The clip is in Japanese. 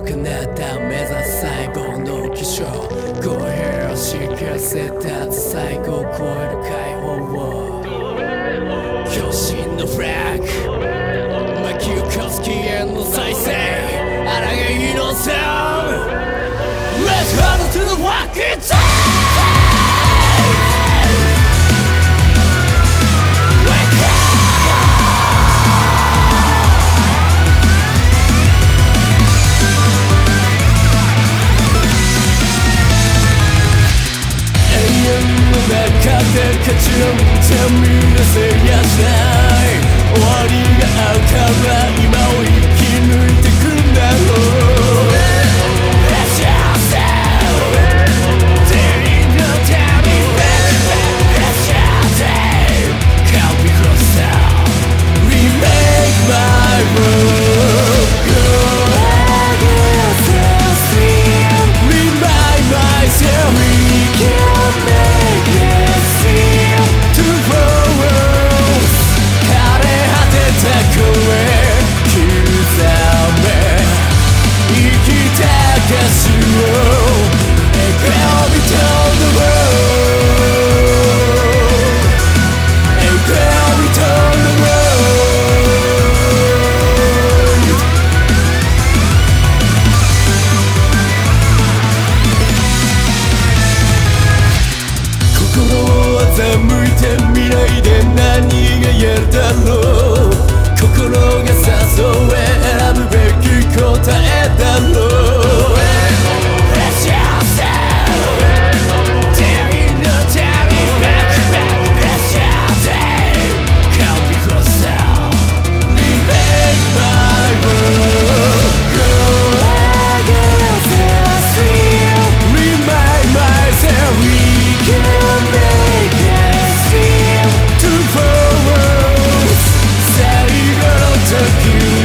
く奏た目指す細胞の気象公平を知らせた最高を超える解放を巨神のフラッグ魔球コスキへの再生あらがいのさ Let's go to the fucking top You tell me. rogue of you